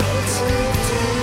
results.